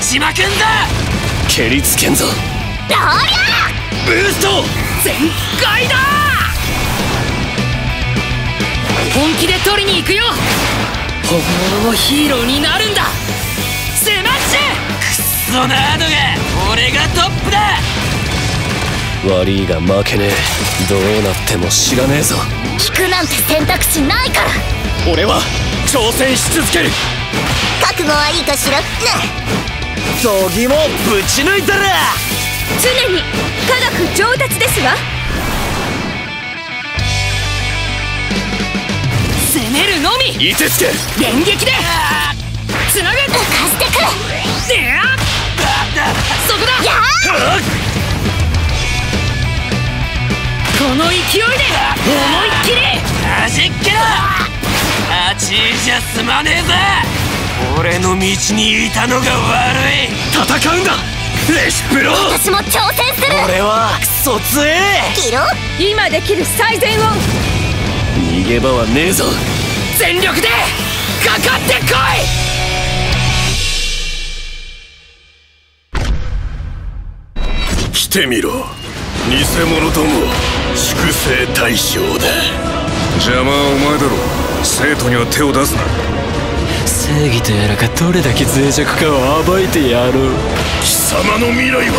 ちまくんだ！蹴りつけんぞ。ローリャブースト全開だ！本気で取りに行くよ！本物のヒーローになるんだ！スマッシュクッソナードが俺がトップだ！悪いが負けねえ。どうなっても知らねえぞ。引くなんて選択肢ないから！俺は挑戦し続ける。覚悟はいいかしらねどぎもぶち抜いたら。常に科学上達ですわ。攻めるのみ。いてつけ。連撃で。つなぐ浮かしてくそこだ。やこの勢いで。思いっきり。はじっけろ。8位じゃ済まねえぜ俺の道にいたのが悪い。戦うんだ。レシプロ私も挑戦する。俺はクソ強えキロ今できる最善を逃げ場はねえぞ。全力で。かかってこ来てみろ。偽物ども粛清対象だ。邪魔はお前だろ生徒には手を出すな正義とやらがどれだけ脆弱かを暴いてやろう貴様の未来は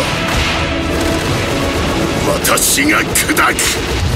私が砕く。